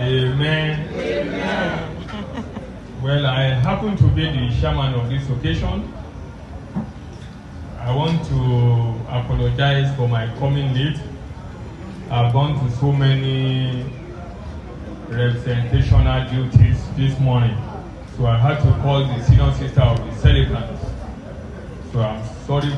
Amen. Well, I happen to be the chairman of this occasion. I want to apologize for my coming late. I've gone to so many representational duties this morning. So I had to call the senior sister of the celebrants. So I'm sorry.